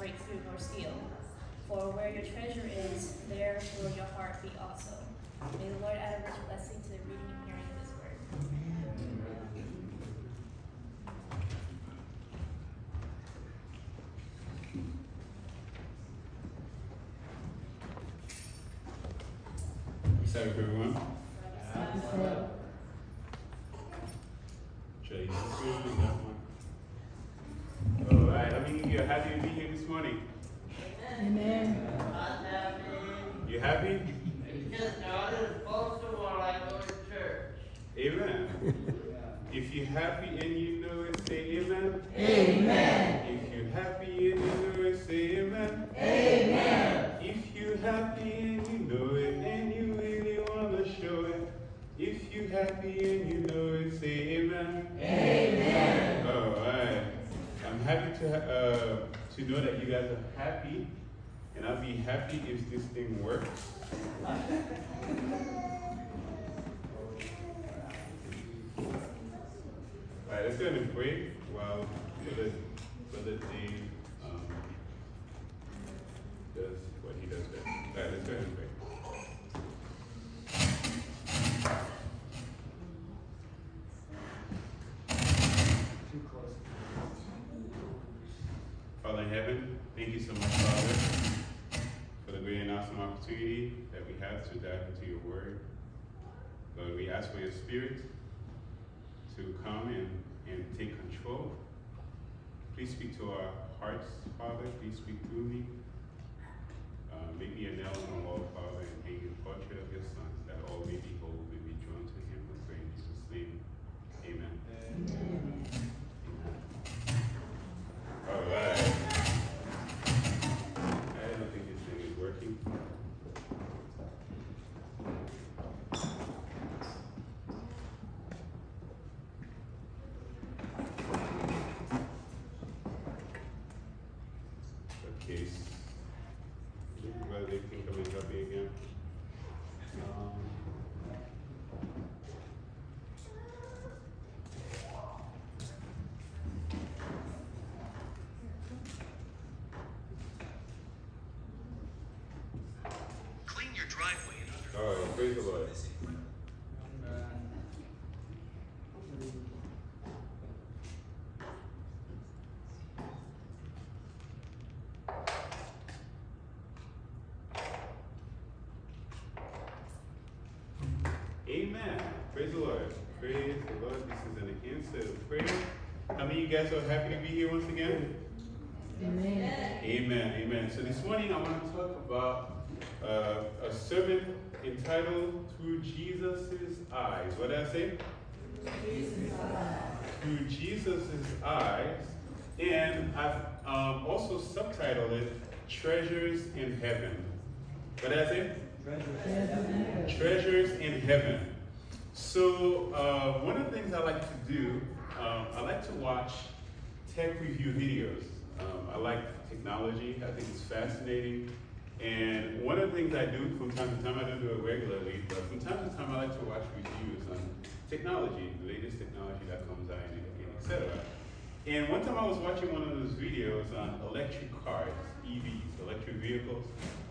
break through nor steal. For where your treasure is, there will your heart be also. May the Lord add a rich blessing to the reading and hearing of his word. What's up, everyone? Jay, All right, how many of you are happy to be here this morning? Amen. You happy? Because God is supposed to while I go to church. Amen. If you're happy and you know it, say amen. Amen. If you're happy and you know it, say amen. Amen. If you're happy and you know it and you really want to show it. If you're happy and you know it, to uh, to know that you guys are happy, and I'll be happy if this thing works. All right, let's go and pray while Brother, Brother Dave um, does what he does best. All right, let's go ahead and pray. Father in heaven, thank you so much, Father, for the great and awesome opportunity that we have to dive into your word. Lord, we ask for your spirit to come and, and take control. Please speak to our hearts, Father. Please speak through me. Uh, make me a nail on the wall, Father, and hang a portrait of your Son, that all may be drawn to him. We pray in Jesus' name. Amen. Amen. All right. I don't think this thing is working. Okay. Well, they can come and help me again. Um, Clean your driveway in under all right, praise the Lord. Amen. Praise the Lord. Praise the Lord. This is an answer prayer. How many of you guys are happy to be here once again? Amen. Amen. Amen. So this morning I want to talk about uh, a sermon entitled Through Jesus' Eyes. What did I say? Through Jesus' Eyes. And I've um, also subtitled it Treasures in Heaven. What did I say? Treasures, Treasures in Heaven. So, uh, one of the things I like to do, um, I like to watch tech review videos. Um, I like technology, I think it's fascinating. And one of the things I do from time to time, I don't do it regularly, but from time to time I like to watch reviews on technology, the latest technology that comes out, and, and et cetera. And one time I was watching one of those videos on electric cars, EVs, electric vehicles.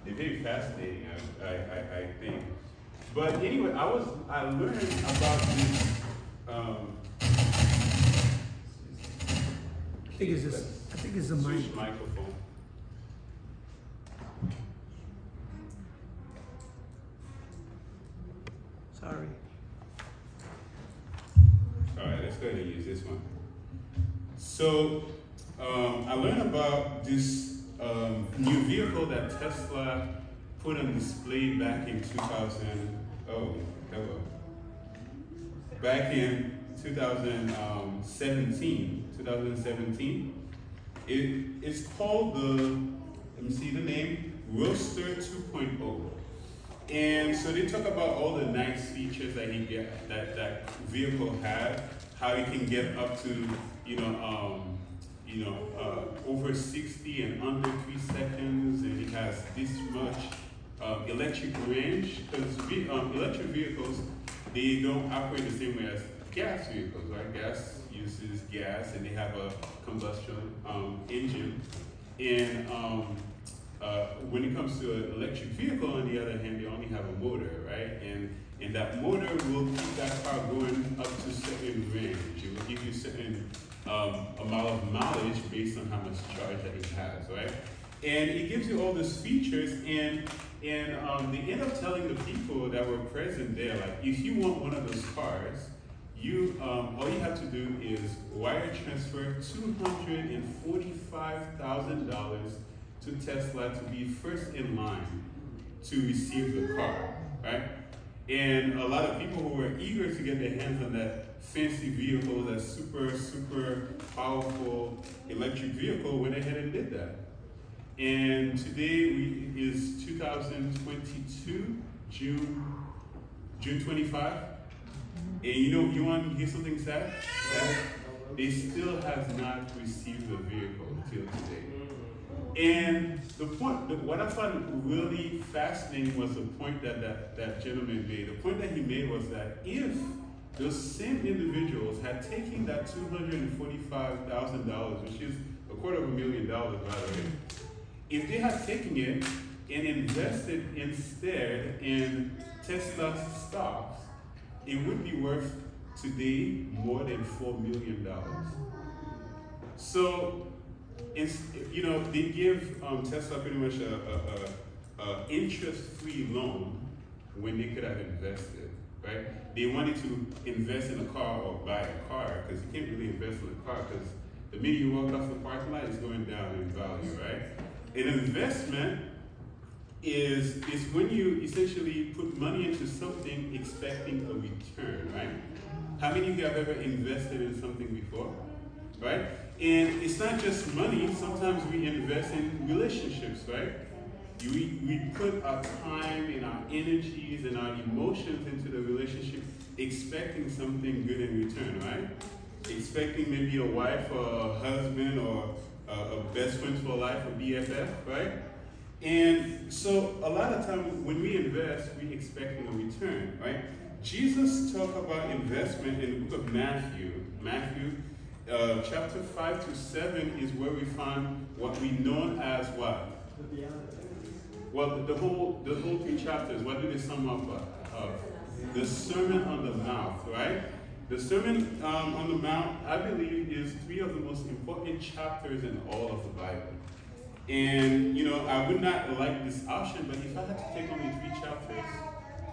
They're very fascinating, I, I, I think. But anyway, I was I learned about this. Um, I think it's just, I think it's the mic. microphone. Sorry. All right, let's go ahead and use this one. So, um, I learned about this um, new vehicle that Tesla put on display back in 2000. Oh, hello. Back in 2017, 2017. It, it's called the, let me see the name, Roadster 2.0. And so they talk about all the nice features that he get that that vehicle had, how it can get up to you know um, you know uh, over 60 and under three seconds, and it has this much um, electric range because um, electric vehicles they don't operate the same way as gas vehicles, right? Gas uses gas, and they have a combustion um, engine. And um, uh, when it comes to an electric vehicle, on the other hand, they only have a motor, right? And and that motor will keep that car going up to certain range. It will give you certain um, amount of mileage based on how much charge that it has, right? And it gives you all these features, and and um, they end up telling the people that were present there, like, if you want one of those cars, you um, all you have to do is wire transfer two hundred and forty-five thousand dollars to Tesla to be first in line to receive the car, right? And a lot of people who were eager to get their hands on that fancy vehicle, that super, super powerful electric vehicle, went ahead and did that. And today we, is 2022, June, June 25. And you know, you want to hear something sad? That they still have not received the vehicle until today. And the point, the, what I found really fascinating was the point that, that that gentleman made. The point that he made was that if those same individuals had taken that $245,000, which is a quarter of a million dollars, by the way, if they had taken it and invested instead in Tesla stocks, it would be worth today more than $4 million. So you know, they give um, Tesla pretty much a, a, a, a interest-free loan when they could have invested, right? They wanted to invest in a car or buy a car because you can't really invest in a car because the minute you walk off the parking lot, it's going down in value, right? An investment is is when you essentially put money into something expecting a return, right? How many of you have ever invested in something before? Right? And it's not just money, sometimes we invest in relationships, right? We, we put our time and our energies and our emotions into the relationship expecting something good in return, right? Expecting maybe a wife or a husband or a best friend for life, a BFF, right? And so a lot of times when we invest, we expecting a return, right? Jesus talked about investment in the book of Matthew. Matthew uh, chapter 5 to 7 is where we find what we know as what? Well, the whole the whole three chapters, what do they sum up of? The Sermon on the Mount, right? The Sermon um, on the Mount, I believe, is three of the most important chapters in all of the Bible. And, you know, I would not like this option, but if I had to take only three chapters,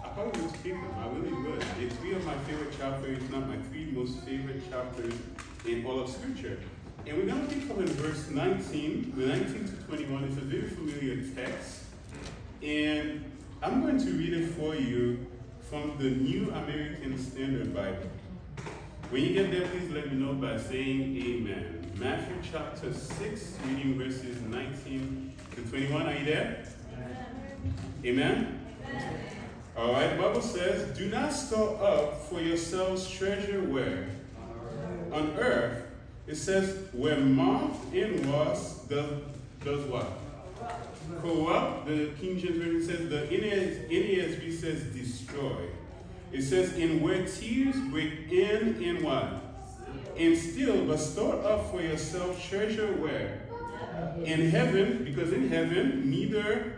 I probably would pick them. I really would. It's three of my favorite chapters, not my three most favorite chapters in all of Scripture. And we're going to pick up in verse 19, 19 to 21. It's a very familiar text. And I'm going to read it for you from the New American Standard Bible. When you get there, please let me know by saying amen. Matthew chapter 6, reading verses 19 to 21. Are you there? Amen? amen? All right, the Bible says, Do not store up for yourselves treasure where? On earth. It says, where moth and rust does, does what? Corrupt. The King James Version says, the NASB says destroy. It says, in where tears break in in what? And still, but store up for yourself treasure where? In heaven, because in heaven neither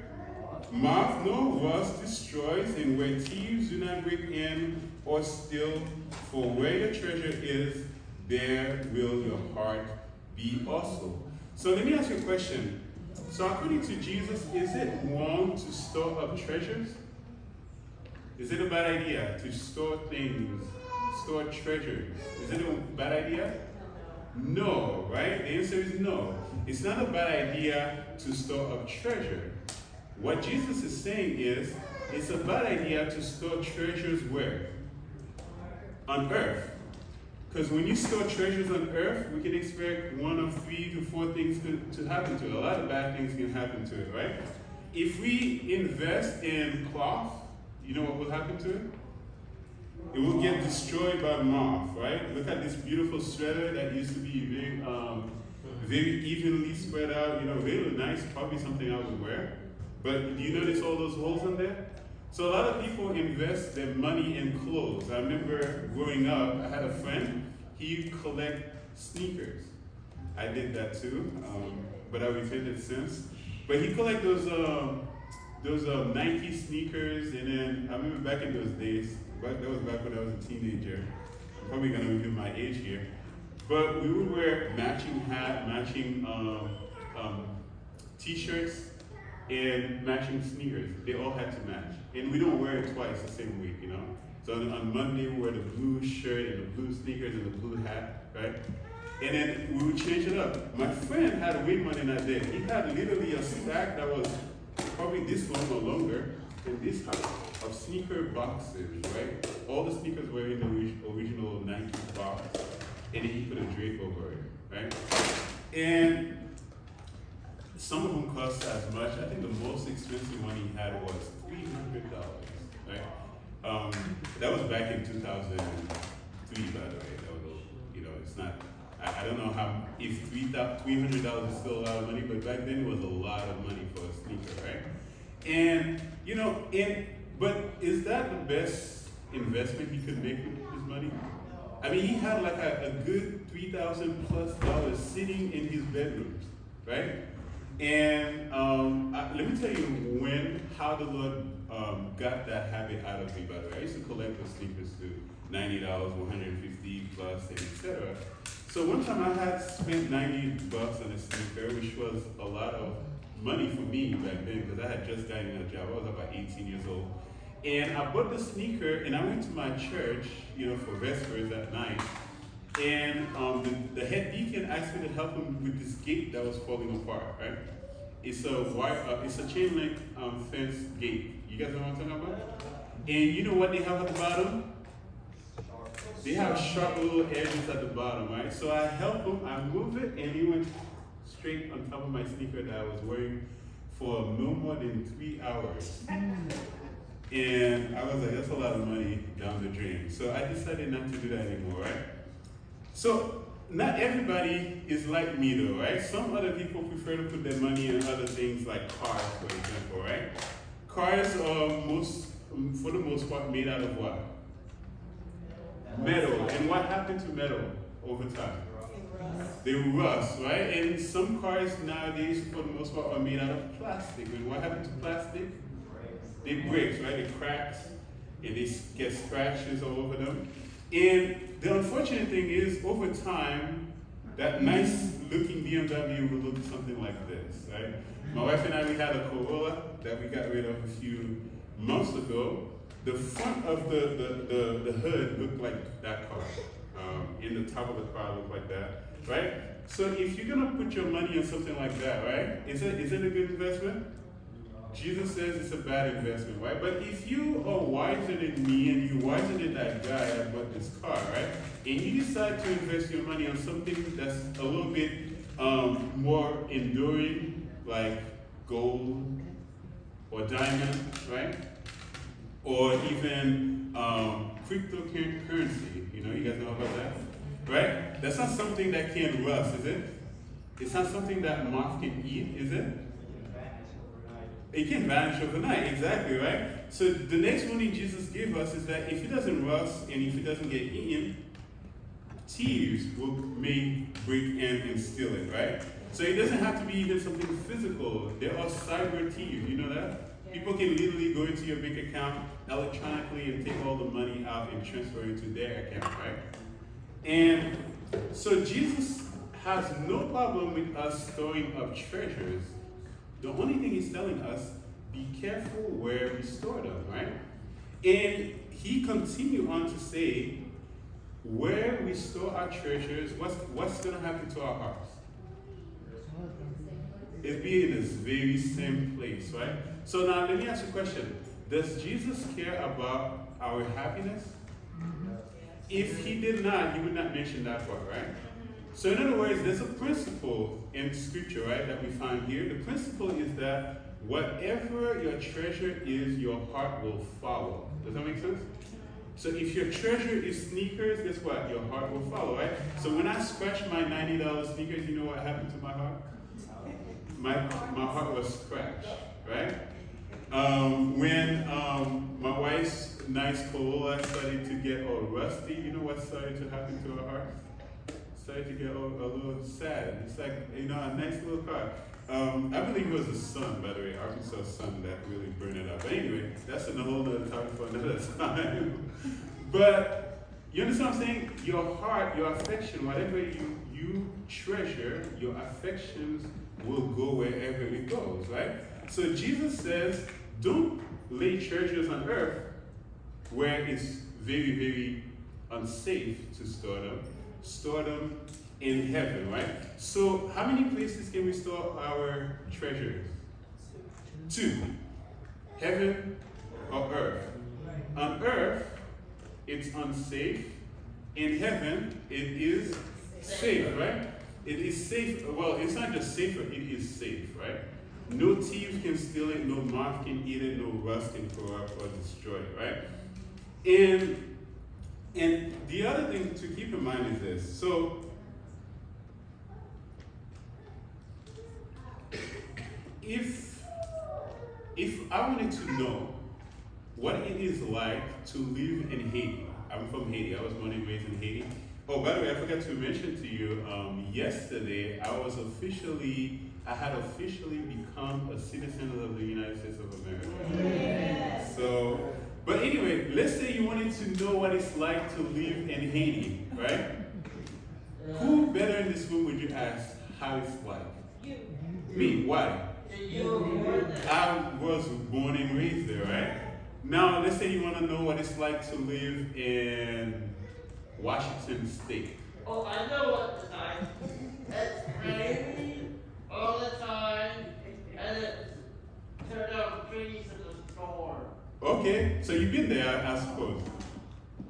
moth nor rust destroys, and where thieves do not break in or steal. For where your treasure is, there will your heart be also. So let me ask you a question. So according to Jesus, is it wrong to store up treasures? Is it a bad idea to store things, store treasures? Is it a bad idea? No, right? The answer is no. It's not a bad idea to store up treasure. What Jesus is saying is, it's a bad idea to store treasures where? On earth. Because when you store treasures on earth, we can expect one of three to four things to, to happen to it. A lot of bad things can happen to it, right? If we invest in cloth, you know what will happen to it? It will get destroyed by moth, right? Look at this beautiful sweater that used to be very, um, very evenly spread out, you know, really nice, probably something I would wear. But do you notice all those holes in there? So a lot of people invest their money in clothes. I remember growing up, I had a friend, he collect sneakers. I did that too, um, but I repented since. But he collect those um, those uh, Nike sneakers, and then I remember back in those days, back, that was back when I was a teenager. I'm probably gonna reveal my age here, but we would wear matching hat, matching um, um, t-shirts, and matching sneakers. They all had to match, and we don't wear it twice the same week, you know. So on, on Monday we wear the blue shirt and the blue sneakers and the blue hat, right? And then we would change it up. My friend had way more than that day. He had literally a stack that was probably this long or longer in this house of sneaker boxes, right? All the sneakers were in the original Nike box, and he put a drape over it, right? And some of them cost as much. I think the most expensive one he had was three hundred dollars, right? Um, that was back in two thousand three, by the way. That was, you know, it's not. I, I don't know how if three three hundred dollars is still a lot of money, but back then it was a lot of money for a sneaker, right? And you know, and but is that the best investment he could make with his money? I mean, he had like a, a good three thousand plus dollars sitting in his bedroom, right? And um, I, let me tell you when, how the Lord um, got that habit out of me. By the way, I used to collect those sneakers too, ninety dollars, one hundred fifty plus, and etc. So one time I had spent ninety bucks on a sneaker, which was a lot of money for me back then because I had just gotten a job. I was about eighteen years old, and I bought the sneaker, and I went to my church, you know, for vespers that night. And um, the, the head deacon asked me to help him with this gate that was falling apart, right? It's a wire, uh, it's a chain link um, fence gate. You guys know what I'm talking about? And you know what they have at the bottom? They have sharp little edges at the bottom, right? So I help him, I move it, and he went straight on top of my sneaker that I was wearing for no more than three hours. And I was like, that's a lot of money down the drain. So I decided not to do that anymore, right? So not everybody is like me though, right? Some other people prefer to put their money in other things like cars, for example, right? Cars are most, for the most part, made out of what? Metal. And what happened to metal over time? They rust, right? And some cars nowadays, for the most part, are made out of plastic. And what happened to plastic? They breaks, right? It cracks, and they get scratches all over them. And the unfortunate thing is, over time, that nice looking BMW will look something like this, right? My wife and I, we had a Corolla that we got rid of a few months ago. The front of the, the, the, the hood looked like that car. Um, in the top of the car looked like that, right? So if you're gonna put your money on something like that, right? Is it, is it a good investment? Jesus says it's a bad investment, right? But if you are wiser than me and you're wiser than that guy that bought this car, right? And you decide to invest your money on something that's a little bit um, more enduring, like gold or diamond, right? Or even um, cryptocurrency. You know, you guys know about that, right? That's not something that can rust, is it? It's not something that moth can eat, is it? It can vanish overnight, It can vanish overnight, exactly, right? So the next warning Jesus gave us is that if it doesn't rust and if it doesn't get eaten, thieves will may break in and steal it, right? So it doesn't have to be even something physical. There are cyber thieves, you know that? People can literally go into your bank account electronically and take all the money out and transfer it to their account, right? And so Jesus has no problem with us storing up treasures the only thing he's telling us, be careful where we store them, right? And he continued on to say, where we store our treasures, what's, what's going to happen to our hearts? It's be in this very same place, right? So now let me ask you a question. Does Jesus care about our happiness? If he did not, he would not mention that part, right? So in other words, there's a principle in scripture, right, that we find here. The principle is that whatever your treasure is, your heart will follow. Does that make sense? So if your treasure is sneakers, guess what? Your heart will follow, right? So when I scratched my $90 sneakers, you know what happened to my heart? My, my heart was scratched, right? Um, when um, my wife's nice Corolla started to get all rusty, you know what started to happen to our heart? Started to get all, a little sad. It's like, you know, a nice little car. Um, I believe it was the sun, by the way, Arkansas sun that really burned it up. But anyway, that's a whole other topic for another time. but you understand what I'm saying? Your heart, your affection, whatever you, you treasure, your affections will go wherever it goes, right? So Jesus says, don't lay treasures on earth where it's very, very unsafe to store them. Store them in heaven, right? So, how many places can we store our treasures? Two. Heaven or earth? On earth, it's unsafe. In heaven, it is safe, right? It is safe. Well, it's not just safer, it is safe, right? No thief can steal it, no moth can eat it, no rust can corrupt or destroy it, right? And and the other thing to keep in mind is this. So if if I wanted to know what it is like to live in Haiti, I'm from Haiti. I was born and raised in Haiti. Oh, by the way, I forgot to mention to you. Um, yesterday, I was officially, I had officially become a citizen of the United States of America. So, but anyway, let's say you wanted to know what it's like to live in Haiti, right? Who better in this room would you ask how it's like? You. Me. Why? You. I was born and raised there, right? Now, let's say you want to know what it's like to live in Washington State. Oh, I know what time. It's rainy all the time, and it turned out trees in the storm. Okay, so you've been there, I suppose.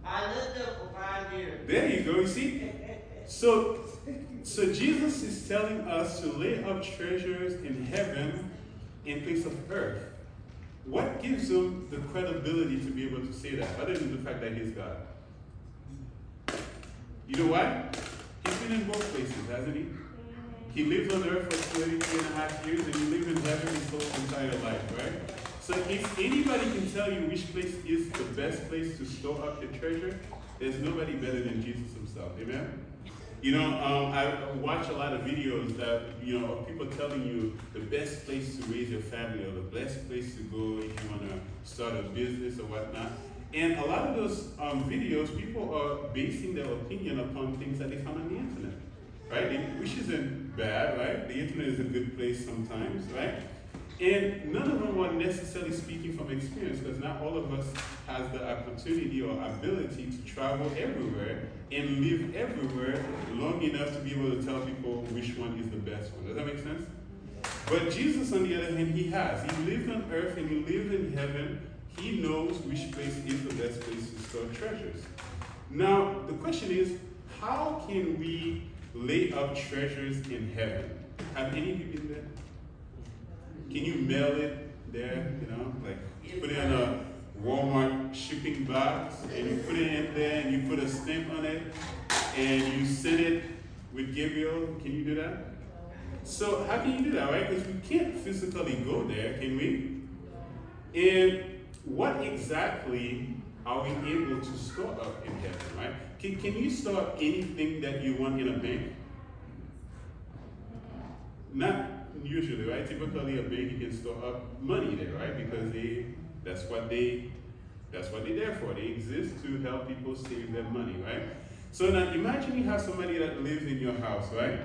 I lived there for five years. There you go. You see, so so Jesus is telling us to lay up treasures in heaven in place of earth. What gives him the credibility to be able to say that, other than the fact that he's God? You know why? He's been in both places, hasn't he? He lived on earth for 33 and a half years, and he lived in heaven his whole entire life, right? So if anybody can tell you which place is the best place to store up your treasure, there's nobody better than Jesus himself. Amen? You know, um, I watch a lot of videos that, you know, of people telling you the best place to raise your family or the best place to go if you want to start a business or whatnot. And a lot of those um, videos, people are basing their opinion upon things that they found on the internet, right? Which isn't bad, right? The internet is a good place sometimes, right? And none of them are necessarily speaking from experience because not all of us has the opportunity or ability to travel everywhere and live everywhere long enough to be able to tell people which one is the best one. Does that make sense? But Jesus, on the other hand, he has. He lived on earth and he lived in heaven. He knows which place is the best place to store treasures. Now, the question is, how can we lay up treasures in heaven? Have any of you been there? Can you mail it there, you know, like put it in a Walmart shipping box and you put it in there and you put a stamp on it and you send it with Gabriel? Can you do that? So how can you do that, right? Because we can't physically go there, can we? And what exactly are we able to store up in heaven, right? Can, can you store anything that you want in a bank? Not usually, right? Typically, a bank you can store up money there, right? Because they that's what they that's what they're there for. They exist to help people save their money, right? So now imagine you have somebody that lives in your house, right?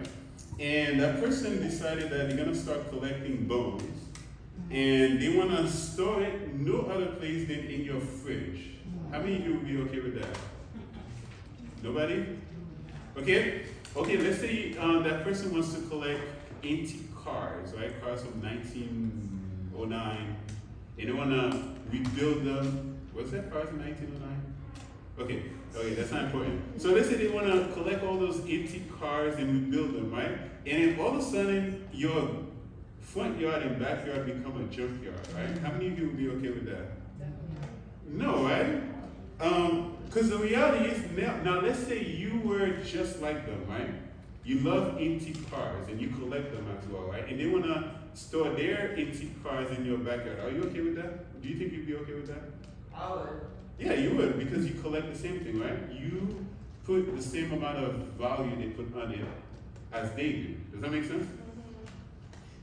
And that person decided that they're gonna start collecting bones, and they wanna store it no other place than in your fridge. How many of you would be okay with that? Nobody? Okay? Okay, let's say um, that person wants to collect antique cars, right? Cars from 1909. And they want to rebuild them. Was that cars in 1909? Okay, okay, that's not important. So let's say they want to collect all those antique cars and rebuild them, right? And then all of a sudden, your front yard and backyard become a junkyard, right? How many of you would be okay with that? No, right? Because the reality is now, now, let's say you were just like them, right? You love antique cars and you collect them as well, right? And they want to store their antique cars in your backyard. Are you okay with that? Do you think you'd be okay with that? I would. Yeah, you would because you collect the same thing, right? You put the same amount of value they put on it as they do. Does that make sense?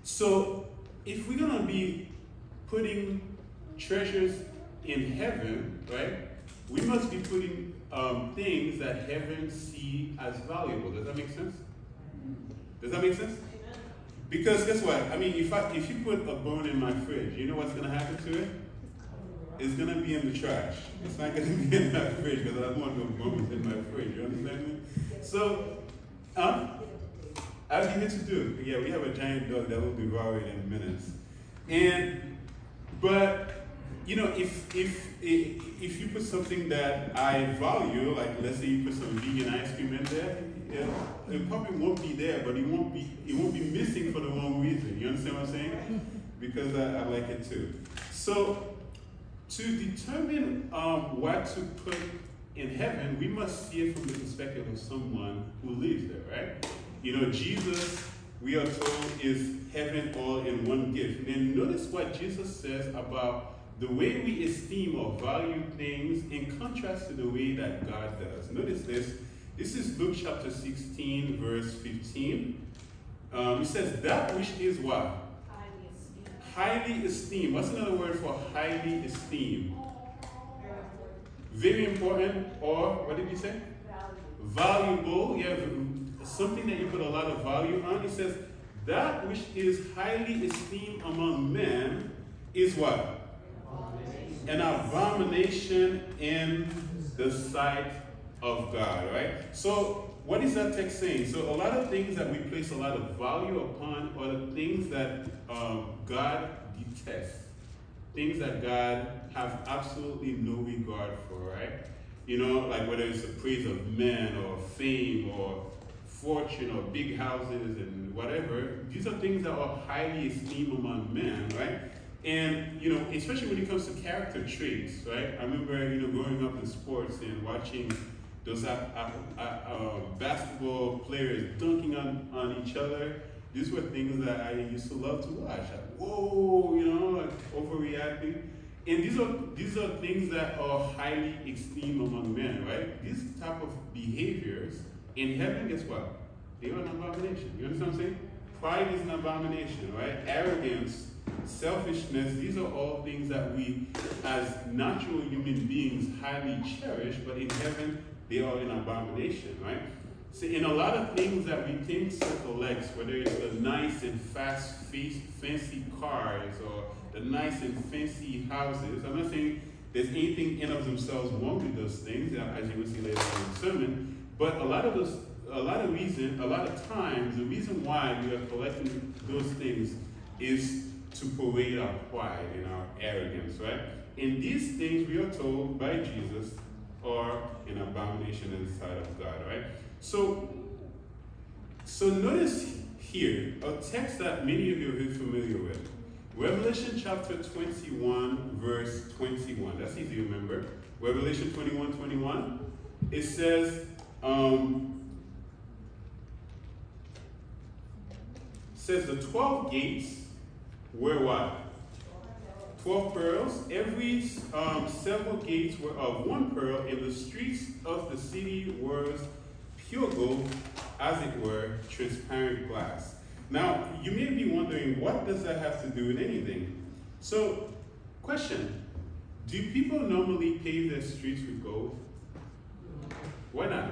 So, if we're gonna be putting treasures in heaven, right? We must be putting um, things that heaven see as valuable. Does that make sense? Does that make sense? Because guess what? I mean, if I if you put a bone in my fridge, you know what's gonna happen to it? It's gonna be in the trash. It's not gonna be in my fridge because I don't want no bones in my fridge. You understand me? So, huh? I'll give it to Duke. Yeah, we have a giant dog that will be devoured in minutes. And but you know, if if if if you put something that I value, like let's say you put some vegan ice cream in there, yeah, it probably won't be there, but it won't be it won't be missing for the wrong reason. You understand what I'm saying? Because I, I like it too. So to determine um, what to put in heaven, we must see it from the perspective of someone who lives there, right? You know, Jesus, we are told, is heaven all in one gift. And notice what Jesus says about the way we esteem or value things in contrast to the way that God does. Notice this. This is Luke chapter 16, verse 15. Um, it says, That which is what? Highly esteemed. What's another word for highly esteemed? Very important, or what did he say? Valuable. Yeah, something that you put a lot of value on. It says, That which is highly esteemed among men is what? An abomination in the sight of God, right? So, what is that text saying? So, a lot of things that we place a lot of value upon are the things that um, God detests, things that God has absolutely no regard for, right? You know, like whether it's the praise of men or fame or fortune or big houses and whatever, these are things that are highly esteemed among men, right? And you know, especially when it comes to character traits, right? I remember you know growing up in sports and watching those uh, uh, uh, basketball players dunking on, on each other. These were things that I used to love to watch. Like, whoa, you know, like overreacting. And these are these are things that are highly esteemed among men, right? These type of behaviors in heaven, guess what? They are an abomination. You understand what I'm saying? Pride is an abomination, right? Arrogance, selfishness, these are all things that we, as natural human beings, highly cherish, but in heaven, they are an abomination, right? So in a lot of things that we think selects, whether it's the nice and fast, fancy cars or the nice and fancy houses, I'm not saying there's anything in of themselves wrong with those things, uh, as you will see later in the sermon, but a lot of those, a lot of reason, a lot of times, the reason why we are collecting those things is to parade our pride and our arrogance, right? And these things we are told by Jesus are an abomination in the sight of God, right? So, so notice here a text that many of you are familiar with. Revelation chapter 21, verse 21. That's easy to remember. Revelation 21, 21. It says, um, says the 12 gates were what? 12 pearls. Every um, several gates were of one pearl, and the streets of the city were pure gold, as it were, transparent glass. Now, you may be wondering, what does that have to do with anything? So, question Do people normally pave their streets with gold? Why not?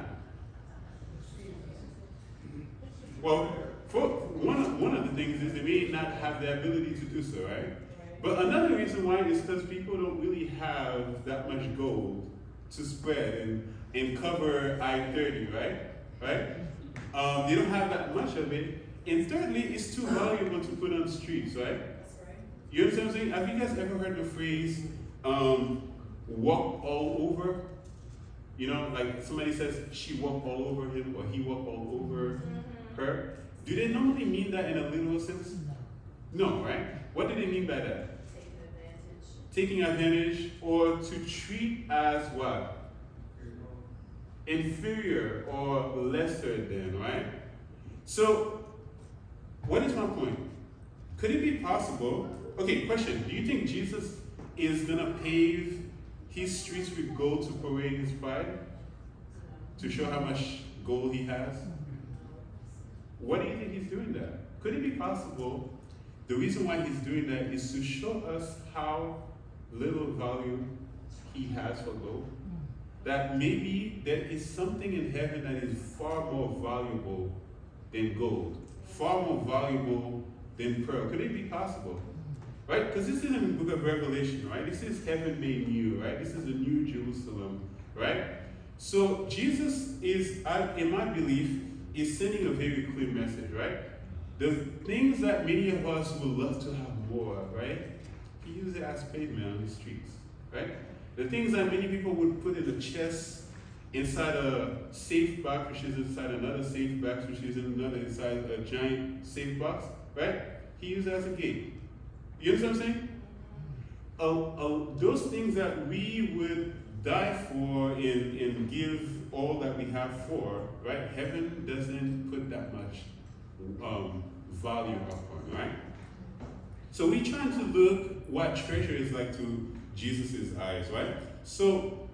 Well, for, one, one of the things is they may not have the ability to do so, right? But another reason why is because people don't really have that much gold to spread and, and cover I-30, right? Right? Um, they don't have that much of it. And thirdly, it's too valuable to put on streets, right? You understand what I'm saying? Have you guys ever heard the phrase, um, walk all over? You know, like somebody says she walked all over him or he walked all over her. Do they normally mean that in a literal sense? No, right? What do they mean by that? Taking advantage or to treat as what? Inferior or lesser than, right? So, what is my point? Could it be possible? Okay, question. Do you think Jesus is going to pave his streets with gold to parade his pride? To show how much gold he has? What do you think he's doing that? Could it be possible the reason why he's doing that is to show us how little value he has for gold? That maybe there is something in heaven that is far more valuable than gold, far more valuable than pearl. Could it be possible? Right? Because this is in the book of Revelation, right? This is heaven made new, right? This is the new Jerusalem, right? So Jesus is, in my belief, is sending a very clear message, right? The things that many of us would love to have more, right? He uses it as pavement on the streets, right? The things that many people would put in a chest inside a safe box, which is inside another safe box, which is in another inside a giant safe box, right? He used it as a gate. You understand what I'm saying? Uh, uh, those things that we would die for and, and give all that we have for, right? Heaven doesn't put that much um, value upon, right? So we're trying to look what treasure is like to Jesus' eyes, right? So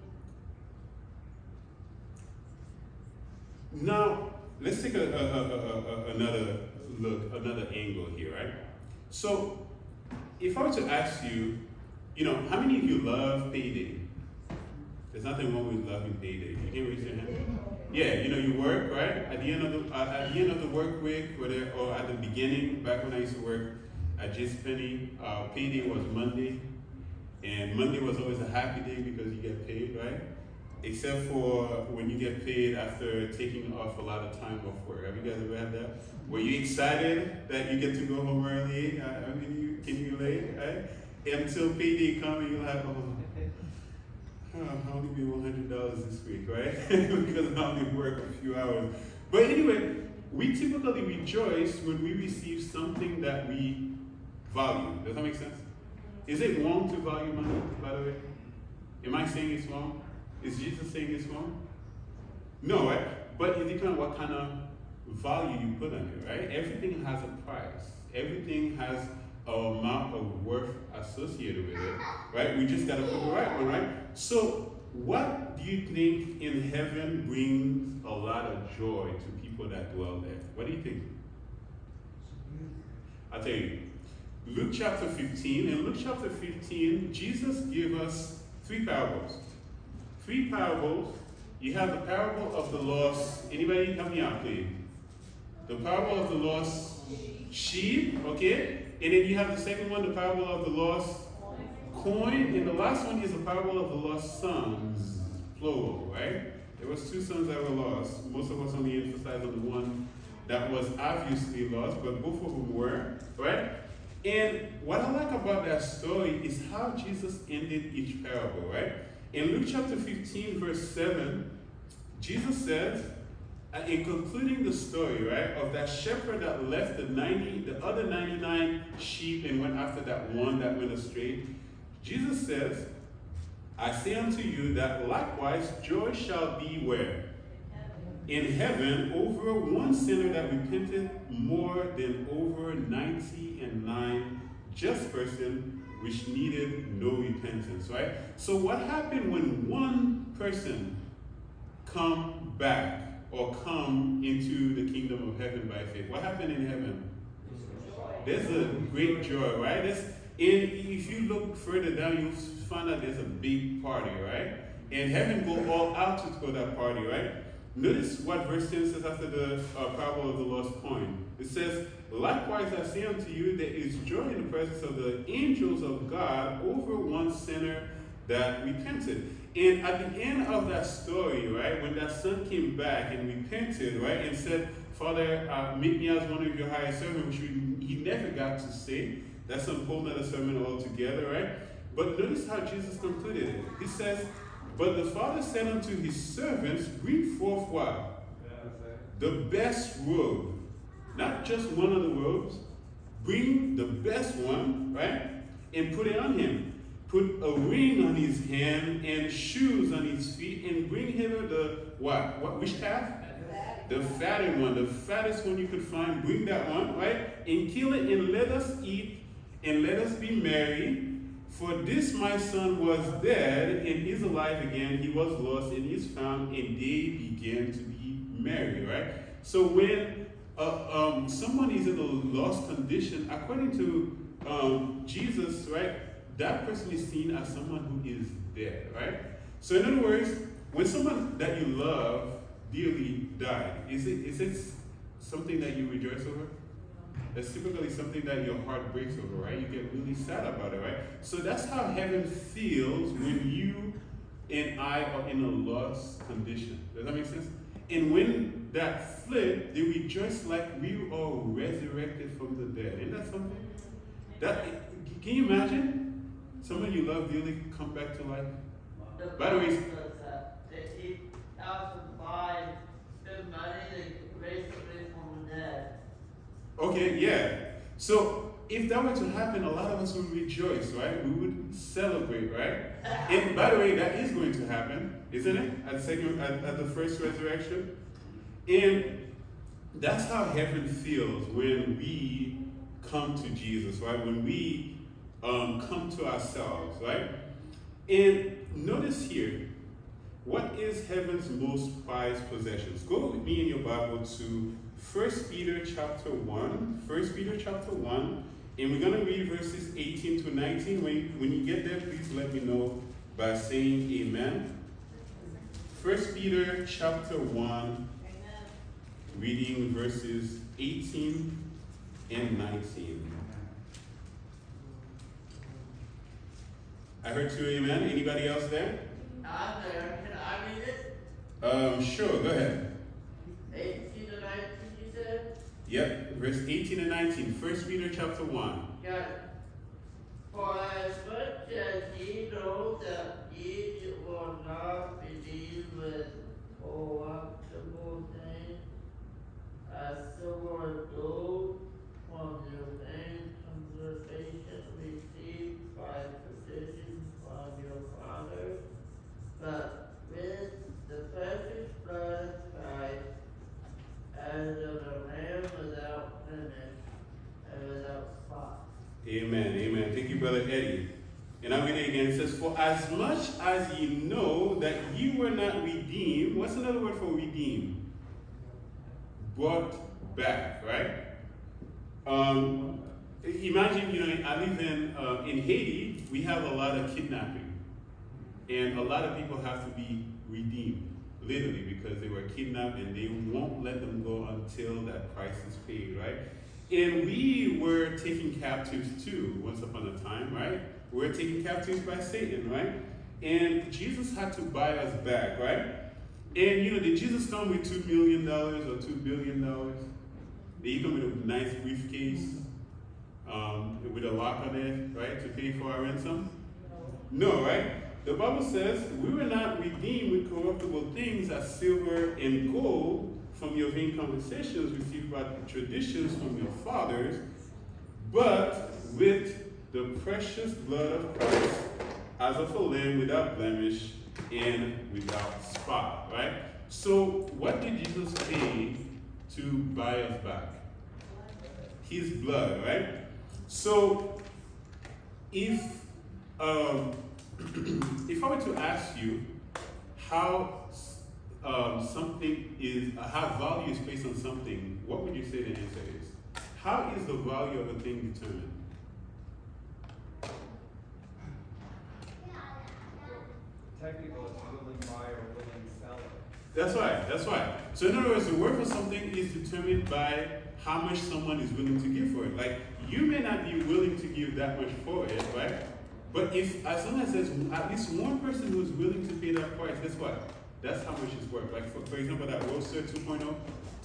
now let's take a, a, a, another look, another angle here, right? So if I were to ask you, you know, how many of you love payday? There's nothing wrong with loving payday. You can raise your hand. Yeah, you know, you work right at the end of the uh, at the end of the work week, or at the beginning. Back when I used to work at JCPenney, uh, payday was Monday, and Monday was always a happy day because you get paid, right? Except for when you get paid after taking off a lot of time off work. Have you guys ever had that? Were you excited that you get to go home early? I, I mean, you, can you relate? Right? Until payday comes, you're like, oh, only made one hundred dollars this week, right? because I only work a few hours. But anyway, we typically rejoice when we receive something that we value. Does that make sense? Is it wrong to value money, by the way? Am I saying it's wrong? Is Jesus saying it's wrong? No, right? But it depends on what kind of value you put on it, right? Everything has a price. Everything has amount of worth associated with it, right? We just gotta put the right one, right? So, what do you think in heaven brings a lot of joy to people that dwell there? What do you think? I'll tell you. Luke chapter 15. In Luke chapter 15, Jesus gave us three parables. Three parables. You have the parable of the lost. Anybody help me out, please? The parable of the lost sheep, okay? And then you have the second one, the parable of the lost coin. And the last one is the parable of the lost sons, plural, right? There was two sons that were lost. Most of us only emphasize on the one that was obviously lost, but both of them were, right? And what I like about that story is how Jesus ended each parable, right? In Luke chapter 15, verse 7, Jesus says, uh, in concluding the story, right, of that shepherd that left the 90, the other 99 sheep and went after that one that went astray, Jesus says, I say unto you that likewise joy shall be where? In heaven over one sinner that repented more than over 90 and 9 just person which needed no repentance, right? So what happened when one person come back or come into the kingdom of heaven by faith? What happened in heaven? There's a great joy, right? There's, if you look further down, you'll find that there's a big party, right? And heaven go all out to that party, right? Notice what verse 10 says after the uh, parable of the lost coin. It says, Likewise I say unto you, there is joy in the presence of the angels of God over one sinner that repented. And at the end of that story, right, when that son came back and repented, right, and said, Father, uh, make me as one of your highest servants, which he never got to say. That's a whole other sermon altogether, right? But notice how Jesus concluded it. He says, But the father said unto his servants, Bring forth what? The best robe. Not just one of the robes. Bring the best one, right? And put it on him. Put a ring on his hand and shoes on his feet, and bring him the what? What which calf? The fatted one, the fattest one you could find, bring that one, right? And kill it and let us eat and let us be merry. For this my son was dead and is alive again. He was lost and is found, and they began to be merry, right? So when uh, um, someone is in a lost condition, according to um, Jesus, right, that person is seen as someone who is dead, right? So in other words, when someone that you love dearly died, is it is it something that you rejoice over? That's typically something that your heart breaks over, right? You get really sad about it, right? So that's how heaven feels when you and I are in a lost condition. Does that make sense? And when that flip, they rejoice like we are resurrected from the dead. Isn't that something? That can you imagine someone you love dearly come back to life? The By the way- that that he to buy the money to raise somebody from the dead. Okay, yeah. So if that were to happen, a lot of us would rejoice, right? We would celebrate, right? And by the way, that is going to happen, isn't it? At second, at, at the first resurrection, and that's how heaven feels when we come to Jesus, right? When we um, come to ourselves, right? And notice here, what is heaven's most prized possessions? Go with me in your Bible to 1 Peter chapter 1. 1 Peter chapter 1. And we're going to read verses 18 to 19. When, when you get there, please let me know by saying amen. 1 Peter chapter 1, reading verses 18 and 19. I heard two amen. Anybody else there? I'm there. Can I read it? Um, sure, go ahead. 18 to 19, you said? Yep, verse 18 and 19. 1 Peter chapter 1. Got it. For as much as ye know that ye will not believe with corruptible things, as silver and gold from your vain conversation received by fathers, but with the precious blood of Christ, as of a lamb without blemish and without spot. Amen, amen. Thank you, Brother Eddie. And I'm reading again. It says, For as much as ye know that ye were not redeemed, what's another word for redeemed? Brought back, right? Um, imagine, you know, I live in, uh, in Haiti, we have a lot of kidnapping. And a lot of people have to be redeemed, literally, because they were kidnapped and they won't let them go until that price is paid, right? And we were taken captives too, once upon a time, right? We were taken captives by Satan, right? And Jesus had to buy us back, right? And you know, did Jesus come with two million dollars or two billion dollars? Did he come with a nice briefcase um, with a lock on it, right, to pay for our ransom? No, right? The Bible says we were not redeemed with corruptible things as silver and gold from your vain conversations received by traditions from your fathers, but with the precious blood of Christ as of a lamb without blemish and without spot, right? So, what did Jesus pay to buy us back? His blood, right? So, if um, if I were to ask you how um, something is, uh, how value is based on something, what would you say the answer is? How is the value of a thing determined? Technical, it's willing buyer, willing seller. That's right, that's right. So in other words, the worth of something is determined by how much someone is willing to give for it. Like, you may not be willing to give that much for it, right? But if, as long as there's at least one person who's willing to pay that price, guess what? That's how much it's worth. Like, for, for example, that Roadster 2.0,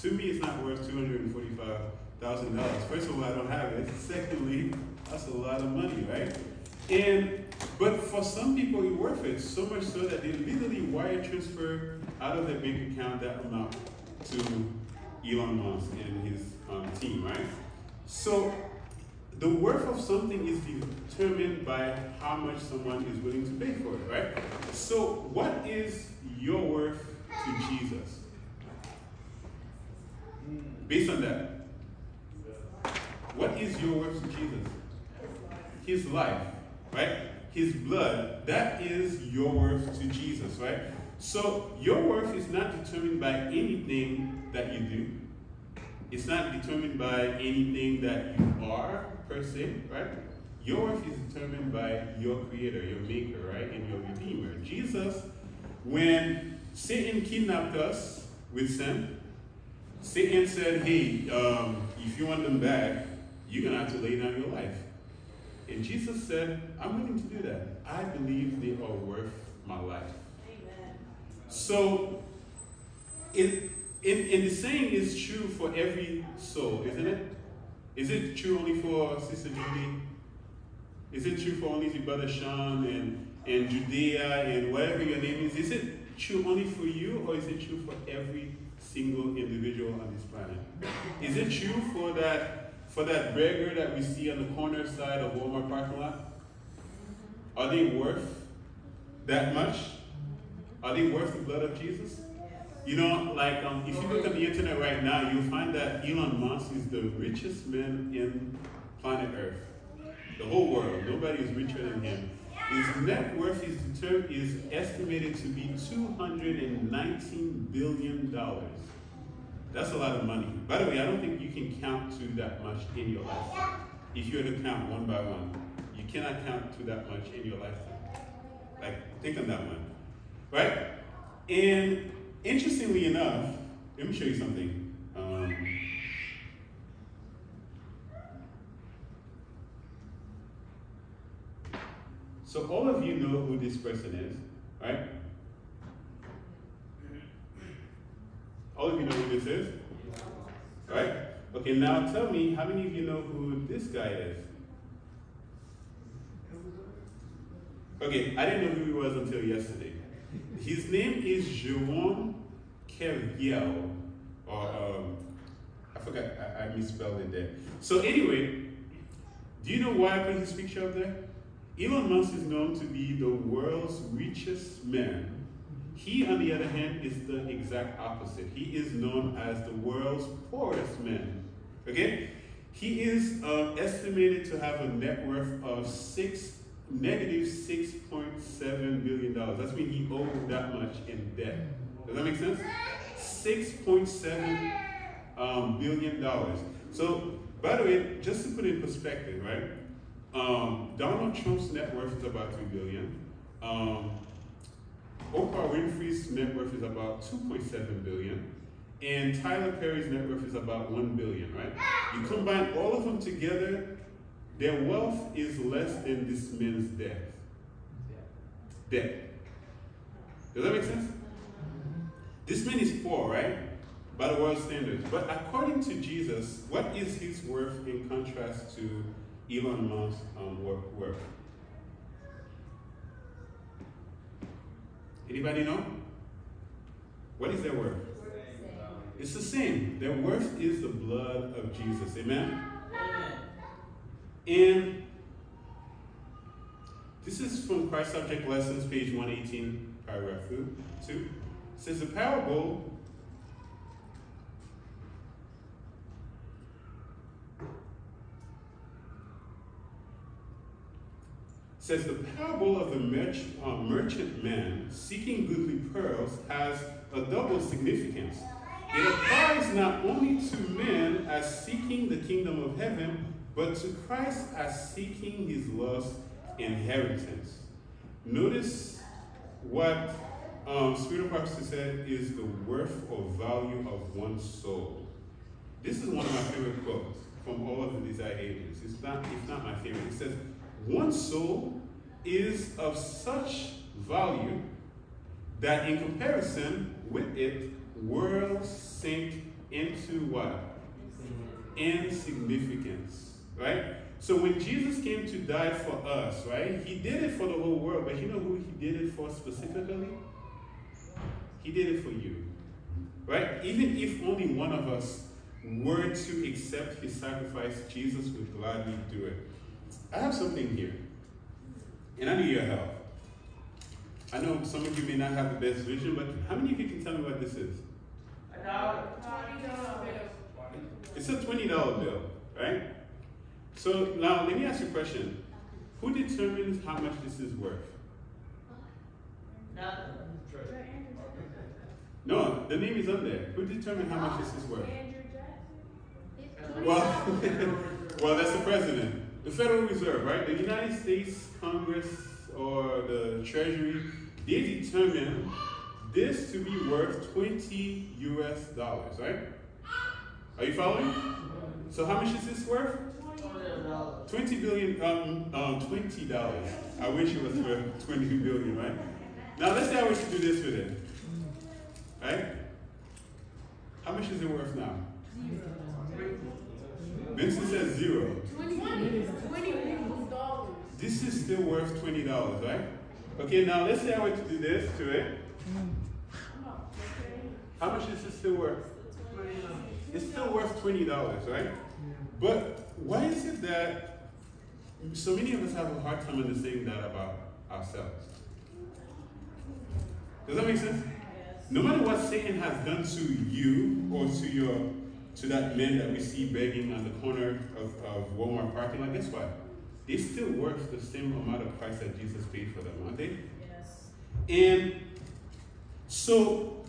to me, it's not worth $245,000. First of all, I don't have it. Secondly, that's a lot of money, right? And, but for some people, it's worth it, so much so that they literally wire transfer out of their bank account that amount to Elon Musk and his um, team, right? So the worth of something is determined by how much someone is willing to pay for it, right? So what is your worth to Jesus? Based on that, what is your worth to Jesus? His life, right? His blood, that is your worth to Jesus, right? So your worth is not determined by anything that you do. It's not determined by anything that you are per se, right? Your worth is determined by your creator, your maker, right? And your redeemer. Jesus, when Satan kidnapped us with sin, Satan said, hey, um, if you want them back, you're going to have to lay down your life. And Jesus said, I'm willing to do that. I believe they are worth my life. Amen. So, it, in, in the saying is true for every soul, isn't it? Is it true only for uh, Sister Judy? Is it true for only your brother Sean and, and Judea and whatever your name is? Is it true only for you or is it true for every single individual on this planet? Is it true for that for that beggar that we see on the corner side of Walmart parking lot? Are they worth that much? Are they worth the blood of Jesus? You know, like um, if you look at the internet right now, you'll find that Elon Musk is the richest man in planet Earth. The whole world. Nobody is richer than him. His net worth is, determined, is estimated to be $219 billion. That's a lot of money. By the way, I don't think you can count to that much in your life. If you were to count one by one, you cannot count to that much in your lifetime. Like, think on that one. Right? And interestingly enough, let me show you something. Um, so all of you know who this person is, right? All of you know who this is? Right? Okay, now tell me, how many of you know who this guy is? Okay, I didn't know who he was until yesterday. His name is Jerome Kerviel, or um, I forgot, I, I misspelled it there. So anyway, do you know why I put his picture up there? Elon Musk is known to be the world's richest man. He, on the other hand, is the exact opposite. He is known as the world's poorest man. Okay? He is uh, estimated to have a net worth of six negative six point seven billion dollars. That's mean he owed that much in debt. Does that make sense? Six point seven um, billion dollars. So, by the way, just to put it in perspective, right? Um, Donald Trump's net worth is about three billion. Um, Oprah Winfrey's net worth is about 2.7 billion. and Tyler Perry's net worth is about 1 billion, right? You combine all of them together, their wealth is less than this man's debt. Debt. Does that make sense? This man is poor, right? By the world standards. But according to Jesus, what is his worth in contrast to Elon Musk's um, worth? Anybody know? What is their worth? It's the same. Their worth is the blood of Jesus. Amen? And this is from Christ's Object Lessons, page 118, paragraph 2. It says the parable says the parable of the merch, uh, merchant man seeking goodly pearls has a double significance. It applies not only to men as seeking the kingdom of heaven, but to Christ as seeking his lost inheritance. Notice what um, Spirit of Prophecy said is the worth or value of one soul. This is one of my favorite quotes from all of the Desire Ages. It's not, it's not my favorite. It says, one soul is of such value that in comparison with it, worlds sink into what? Insignificance, right? So when Jesus came to die for us, right, he did it for the whole world, but you know who he did it for specifically? He did it for you, right? Even if only one of us were to accept his sacrifice, Jesus would gladly do it. I have something here, and I need your help. I know some of you may not have the best vision, but how many of you can tell me what this is? A dollar. It's a $20 bill, right? So now let me ask you a question. Who determines how much this is worth? No, the name is on there. Who determines how much this is worth? Well, well, that's the president. The Federal Reserve, right? The United States Congress or the Treasury, they determine this to be worth 20 US dollars, right? Are you following? So how much is this worth? Twenty dollars. 20 billion, um, um, 20 dollars. I wish it was for 20 billion, right? Now let's say I wish to do this with it. Right? How much is it worth now? Zero. Vincent says zero. This is still worth twenty dollars, right? Okay, now let's say I were to do this to it. How much is it still worth? It's still worth twenty dollars, right? But why is it that so many of us have a hard time understanding that about ourselves? Does that make sense? No matter what Satan has done to you or to your to that man that we see begging on the corner of, of Walmart parking lot, guess what? They're still worth the same amount of price that Jesus paid for them, aren't they? Yes. And so,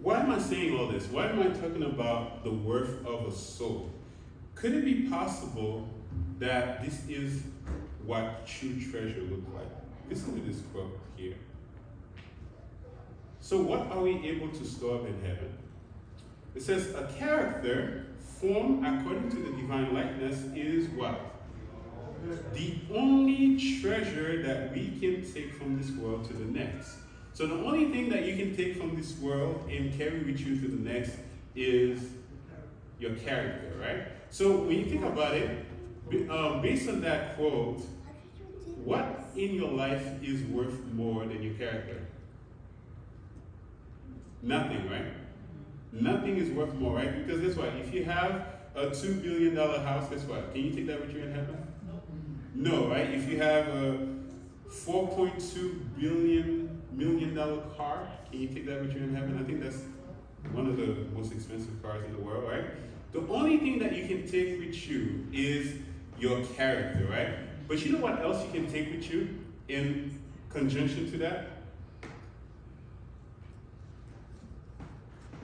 why am I saying all this? Why am I talking about the worth of a soul? Could it be possible that this is what true treasure looks like? Listen to this quote here. So, what are we able to store up in heaven? It says, A character formed according to the divine likeness is what? The only treasure that we can take from this world to the next. So, the only thing that you can take from this world and carry with you to the next is your character, right? So, when you think about it, um, based on that quote, what in your life is worth more than your character? Nothing, right? Nothing is worth more, right? Because guess what? If you have a $2 billion house, guess what? Can you take that with you in heaven? No, right? If you have a $4.2 billion million dollar car, can you take that with you in heaven? I think that's one of the most expensive cars in the world, right? The only thing that you can take with you is your character, right? But you know what else you can take with you in conjunction to that?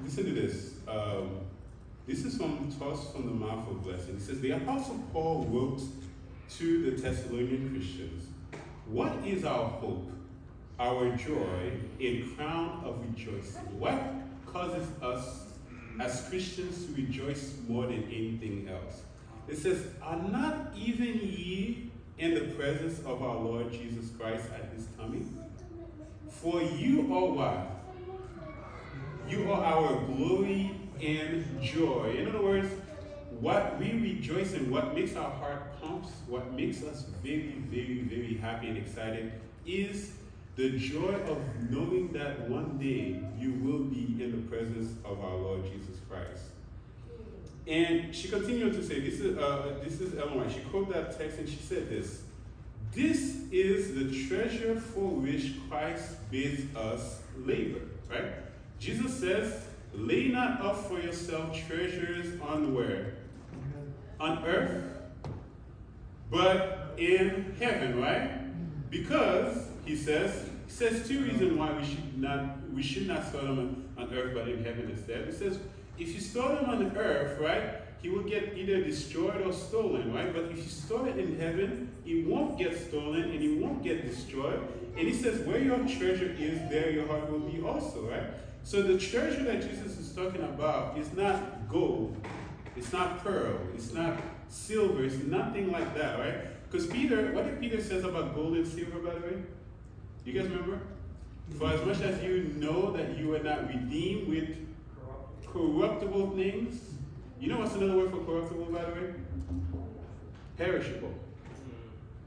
Listen to this. Um, this is from Thoughts from the Mount of Blessing. It says, The Apostle Paul wrote to the Thessalonian Christians, What is our hope, our joy, a crown of rejoicing? What causes us as Christians to rejoice more than anything else? It says, Are not even ye in the presence of our Lord Jesus Christ at his coming? For you are what? You are our glory and joy. In other words, what we rejoice in, what makes our heart pumps, what makes us very, very, very happy and excited is the joy of knowing that one day you will be in the presence of our Lord Jesus Christ. And she continued to say, this is, uh, this is Ellen White. She quoted that text and she said this, this is the treasure for which Christ bids us labor, right? Jesus says, lay not up for yourself treasures on where? On earth, but in heaven, right? Because he says, he says two reasons why we should not we should not store them on, on earth but in heaven instead. He says, if you store them on the earth, right, he will get either destroyed or stolen, right? But if you store it in heaven, it won't get stolen and it won't get destroyed. And he says, where your treasure is, there your heart will be also, right? So the treasure that Jesus is talking about is not gold, it's not pearl, it's not silver, it's nothing like that, right? Because Peter, what did Peter says about gold and silver, by the way? You guys remember? For as much as you know that you are not redeemed with corruptible things, you know what's another word for corruptible, by the way? Perishable.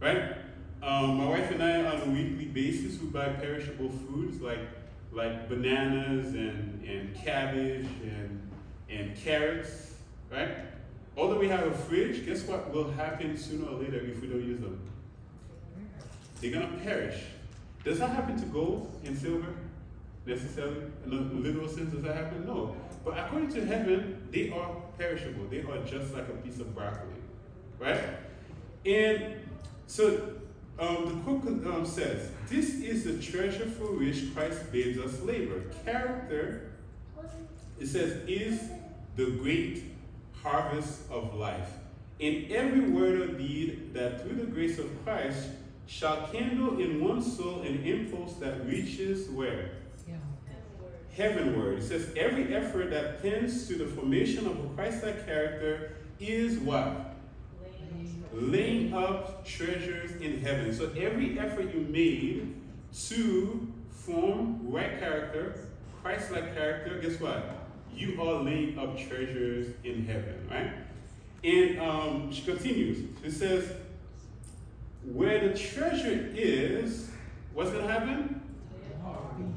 Right? Um, my wife and I, on a weekly basis, we buy perishable foods like like bananas and, and cabbage and, and carrots, right? Although we have a fridge, guess what will happen sooner or later if we don't use them? They're gonna perish. Does that happen to gold and silver necessarily? In a literal sense, does that happen? No. But according to heaven, they are perishable. They are just like a piece of broccoli, right? And so um, the quote um, says, This is the treasure for which Christ bids us labor. Character, it says, is the great harvest of life. In every word or deed that through the grace of Christ shall kindle in one soul an impulse that reaches where? Heavenward. It says, Every effort that tends to the formation of a Christ like character is what? laying up treasures in heaven. So every effort you made to form right character, Christ-like character, guess what? You are laying up treasures in heaven, right? And um, she continues. She says, where the treasure is, what's going to happen?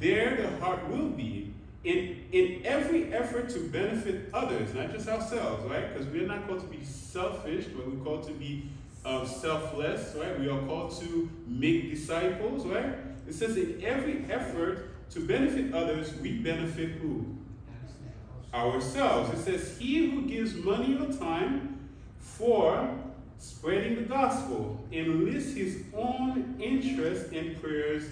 There the heart will be. In, in every effort to benefit others, not just ourselves, right? Because we're not called to be selfish, but we're called to be um, selfless, right? We are called to make disciples, right? It says in every effort to benefit others, we benefit who? Ourselves. It says, He who gives money or time for spreading the gospel enlists his own interest and prayers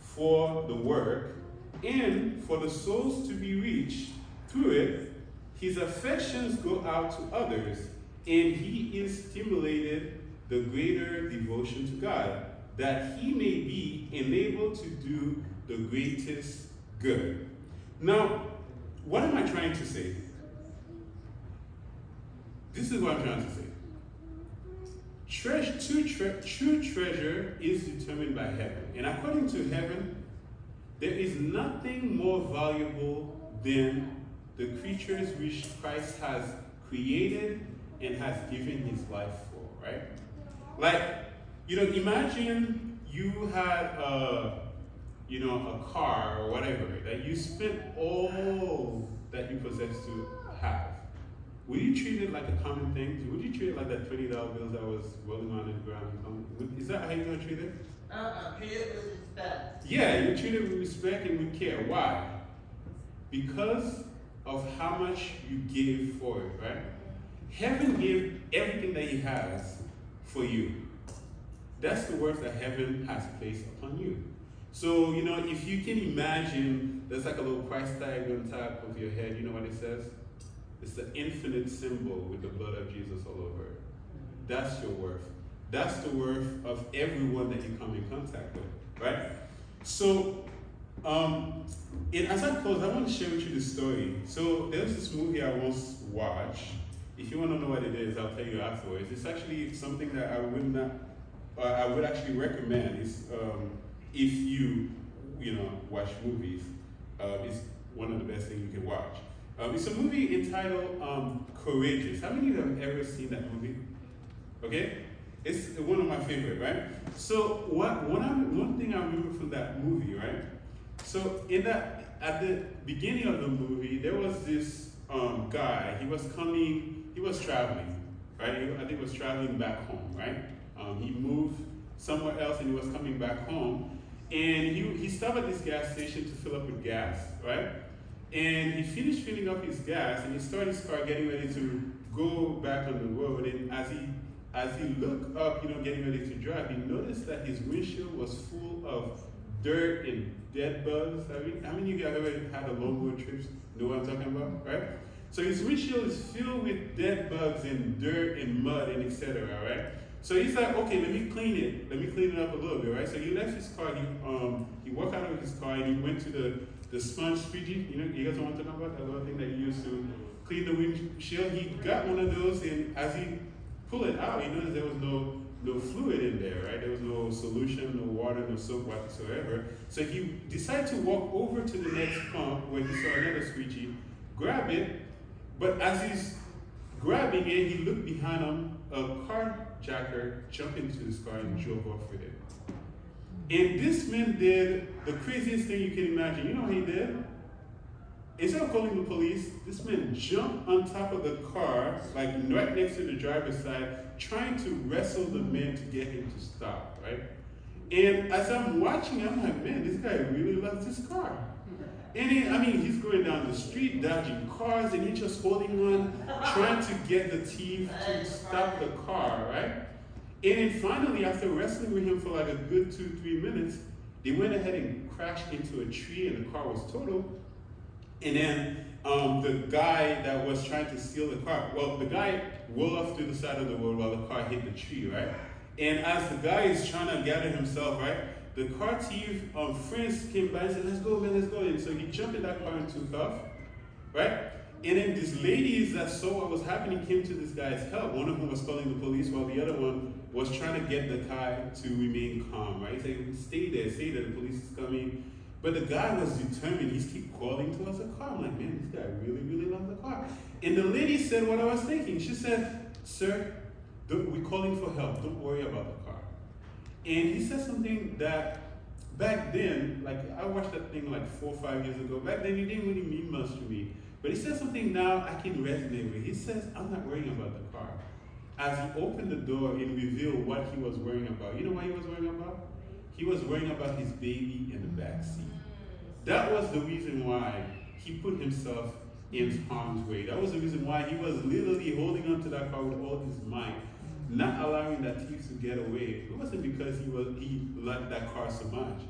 for the work and for the souls to be reached through it, his affections go out to others, and he is stimulated the greater devotion to God, that he may be enabled to do the greatest good. Now, what am I trying to say? This is what I'm trying to say. True, tre- true treasure is determined by heaven. And according to heaven, there is nothing more valuable than the creatures which Christ has created and has given his life for, right? Like, you know, imagine you had a, you know, a car or whatever that you spent all that you possess to have. Would you treat it like a common thing? Would you treat it like that twenty dollar bill that was rolling on the ground? Is that how you're gonna treat it? Uh-uh, treat it with respect. Yeah, you treat it with respect and with care. Why? Because of how much you gave for it, right? Heaven gave everything that He has for you. That's the worth that heaven has placed upon you. So, you know, if you can imagine there's like a little price tag on top of your head, you know what it says? It's the infinite symbol with the blood of Jesus all over it. That's your worth. That's the worth of everyone that you come in contact with, right? So, um, and as I close, I want to share with you the story. So, there's this movie I once watched. If you want to know what it is, I'll tell you afterwards. It's actually something that I would not, uh, I would actually recommend. Is um, if you, you know, watch movies, uh, it's one of the best things you can watch. Um, it's a movie entitled um, Courageous. How many of you have ever seen that movie? Okay, it's one of my favorite, right? So what one I, one thing I remember from that movie, right? So in that at the beginning of the movie, there was this um, guy. He was coming. He was traveling, right? He, I think he was traveling back home, right? Um, he moved somewhere else and he was coming back home. And he, he stopped at this gas station to fill up with gas, right? And he finished filling up his gas and he started his car getting ready to go back on the road. And as he as he looked up, you know, getting ready to drive, he noticed that his windshield was full of dirt and dead bugs. I mean, how many of you have ever had a long road trip? Know what I'm talking about, right? So his windshield is filled with dead bugs and dirt and mud and etc. Right? So he's like, okay, let me clean it. Let me clean it up a little bit, right? So he left his car. He um he walked out of his car and he went to the the sponge squeegee. You know, you guys what I'm talking about? That little thing that you use to clean the windshield. He got one of those, and as he pulled it out, he noticed there was no no fluid in there, right? There was no solution, no water, no soap whatsoever. So he decided to walk over to the next pump where he saw another squeegee, grab it, but as he's grabbing it, he looked behind him, a carjacker jumped into his car and drove off with it. And this man did the craziest thing you can imagine. You know what he did? Instead of calling the police, this man jumped on top of the car, like right next to the driver's side, trying to wrestle the man to get him to stop, right? And as I'm watching, I'm like, man, this guy really loves this car. And then, I mean, he's going down the street, dodging cars, and he's just holding on, trying to get the thief to stop the car, right? And then finally, after wrestling with him for like a good two, three minutes, they went ahead and crashed into a tree and the car was totaled. And then um, the guy that was trying to steal the car, well, the guy rolled off to the side of the road while the car hit the tree, right? And as the guy is trying to gather himself, right, the car thief um, friends came by and said, let's go, man, let's go. And so he jumped in that car and took off, right? And then these ladies that saw what was happening came to this guy's help. One of them was calling the police while the other one was trying to get the guy to remain calm, right? He said, stay there, stay there, the police is coming. But the guy was determined. He's keep crawling towards the car. I'm like, man, this guy really, really loves the car. And the lady said what I was thinking. She said, sir, we're calling for help. Don't worry about the. And he said something that back then, like I watched that thing like four or five years ago. Back then, he didn't really mean much to me. But he said something now I can resonate with. He says, I'm not worrying about the car. As he opened the door and revealed what he was worrying about, you know what he was worrying about? He was worrying about his baby in the back seat. That was the reason why he put himself in harm's way. That was the reason why he was literally holding onto that car with all his might, not allowing that thief to get away. It wasn't because he was he loved that car so much.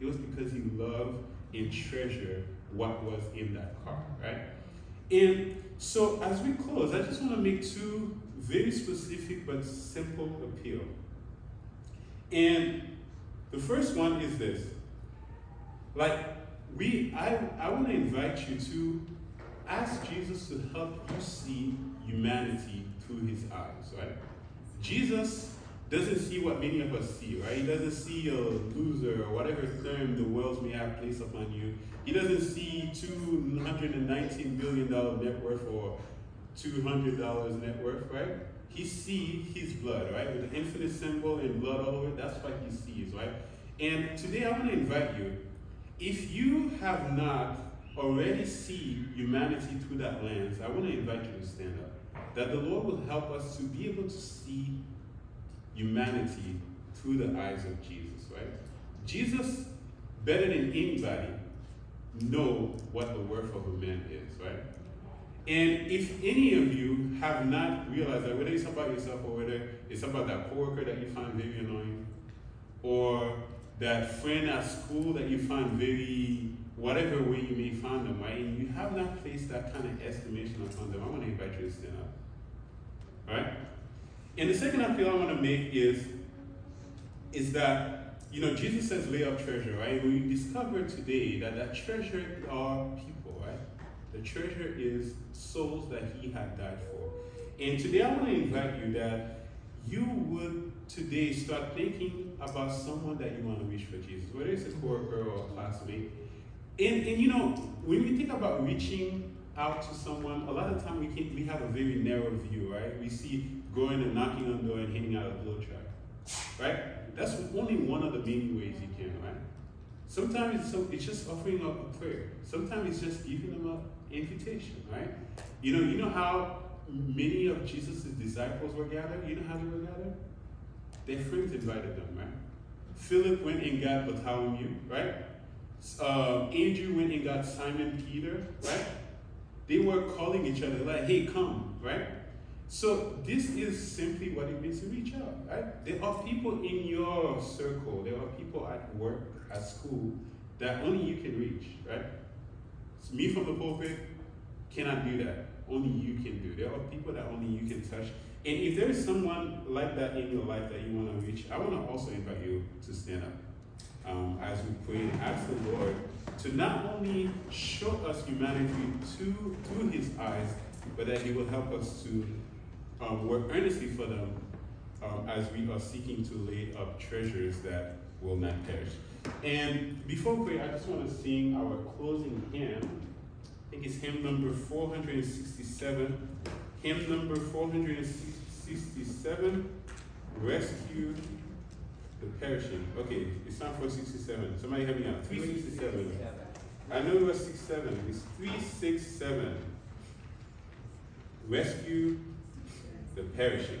It was because he loved and treasured what was in that car, right? And so as we close, I just want to make two very specific but simple appeal. And the first one is this. Like, we I, I want to invite you to ask Jesus to help you see humanity through his eyes, right? Jesus doesn't see what many of us see, right? He doesn't see a loser or whatever term the world may have placed upon you. He doesn't see $219 billion net worth or $200 net worth, right? He sees his blood, right? With the infinite symbol and blood all over it, that's what he sees, right? And today I want to invite you, if you have not already seen humanity through that lens, I want to invite you to stand up. That the Lord will help us to be able to see humanity through the eyes of Jesus, right? Jesus, better than anybody, know what the worth of a man is, right? And if any of you have not realized that, whether it's about yourself or whether it's about that coworker that you find very annoying, or that friend at school that you find very, whatever way you may find them, right? And you have not placed that kind of estimation upon them, I want to invite you to stand up. All right? And the second appeal I want to make is, is that, you know, Jesus says lay up treasure, right? We discovered today that that treasure are people, right? The treasure is souls that he had died for. And today I want to invite you that you would today start thinking about someone that you want to reach for Jesus, whether it's a coworker or a classmate. And, and you know, when we think about reaching out to someone, a lot of time we can we have a very narrow view, right? We see going and knocking on the door and handing out a blow track, right? That's only one of the many ways you can, right? Sometimes it's, so, it's just offering up a prayer. Sometimes it's just giving them an invitation, right? You know, you know how many of Jesus' disciples were gathered? You know how they were gathered? Their friends invited them, right? Philip went and got Bartholomew, right? Uh, Andrew went and got Simon Peter, right? They were calling each other like, hey, come, right? So this is simply what it means to reach out, right? There are people in your circle, there are people at work, at school, that only you can reach, right? So me from the pulpit cannot do that. Only you can do. There are people that only you can touch. And if there is someone like that in your life that you want to reach, I want to also invite you to stand up um, as we pray and ask the Lord to not only show us humanity to, through his eyes, but that he will help us to um, work earnestly for them um, as we are seeking to lay up treasures that will not perish. And before we pray, I just want to sing our closing hymn. I think it's hymn number 467. Hymn number 467, Rescue the Perishing. Okay, it's not 467. Somebody help me out. 367. I know it was 67. It's 367. Rescue the Perishing.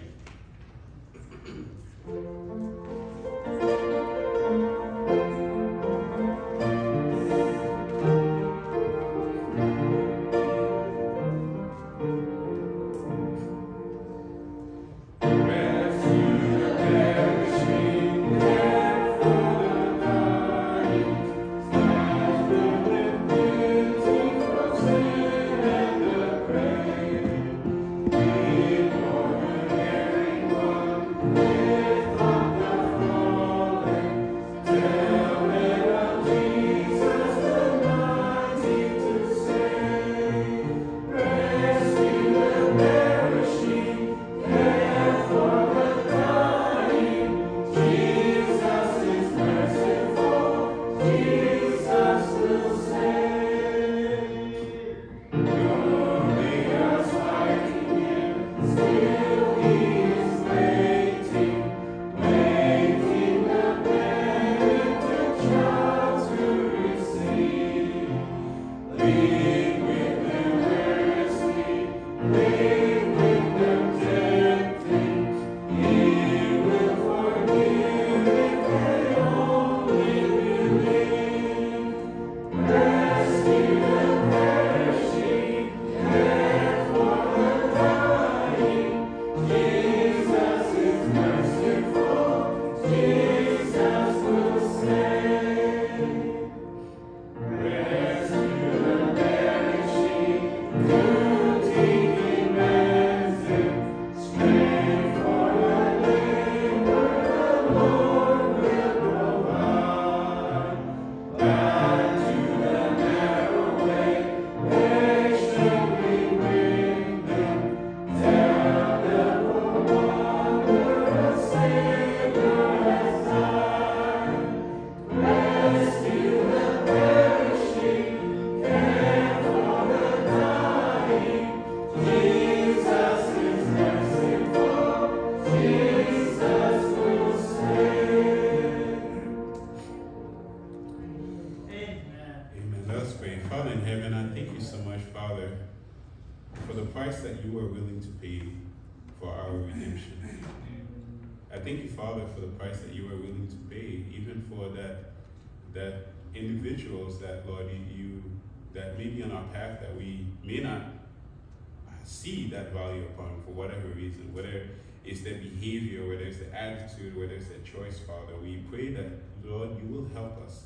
Reason, whether it's their behavior, whether it's their attitude, whether it's their choice, Father. We pray that Lord, you will help us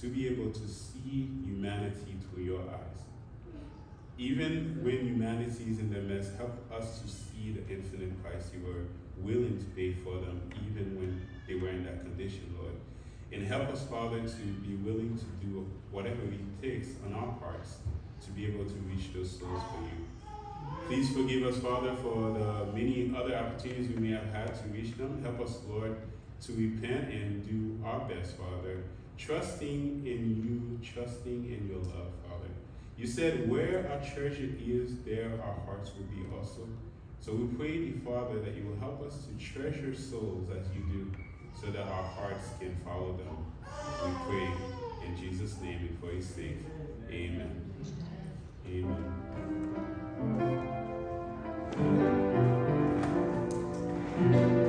to be able to see humanity through your eyes. Even when humanity is in their mess, help us to see the infinite price you were willing to pay for them, even when they were in that condition, Lord. And help us, Father, to be willing to do whatever it takes on our parts to be able to reach those souls for you. Please forgive us, Father, for the many other opportunities we may have had to reach them. Help us, Lord, to repent and do our best, Father, trusting in you, trusting in your love, Father. You said, where our treasure is, there our hearts will be also. So we pray thee, Father, that you will help us to treasure souls as you do, so that our hearts can follow them. We pray in Jesus' name and for his sake. Amen. Amen. Thank you.